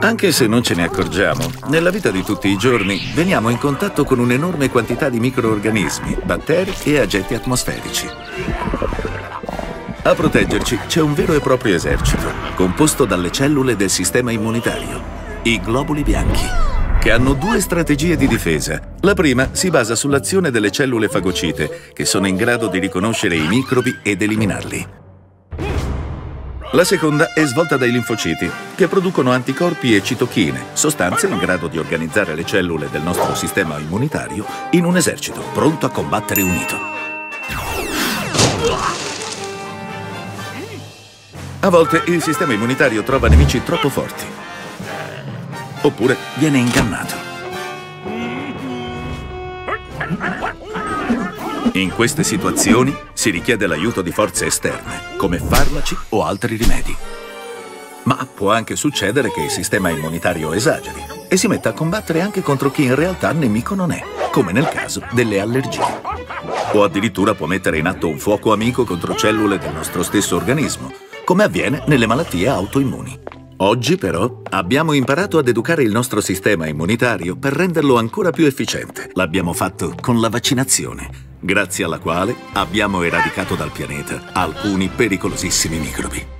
Anche se non ce ne accorgiamo, nella vita di tutti i giorni veniamo in contatto con un'enorme quantità di microorganismi, batteri e agenti atmosferici. A proteggerci c'è un vero e proprio esercito, composto dalle cellule del sistema immunitario, i globuli bianchi, che hanno due strategie di difesa. La prima si basa sull'azione delle cellule fagocite, che sono in grado di riconoscere i microbi ed eliminarli. La seconda è svolta dai linfociti, che producono anticorpi e citochine, sostanze in grado di organizzare le cellule del nostro sistema immunitario in un esercito pronto a combattere unito. A volte il sistema immunitario trova nemici troppo forti, oppure viene ingannato. In queste situazioni si richiede l'aiuto di forze esterne, come farmaci o altri rimedi. Ma può anche succedere che il sistema immunitario esageri e si metta a combattere anche contro chi in realtà nemico non è, come nel caso delle allergie. O addirittura può mettere in atto un fuoco amico contro cellule del nostro stesso organismo, come avviene nelle malattie autoimmuni. Oggi però abbiamo imparato ad educare il nostro sistema immunitario per renderlo ancora più efficiente. L'abbiamo fatto con la vaccinazione grazie alla quale abbiamo eradicato dal pianeta alcuni pericolosissimi microbi.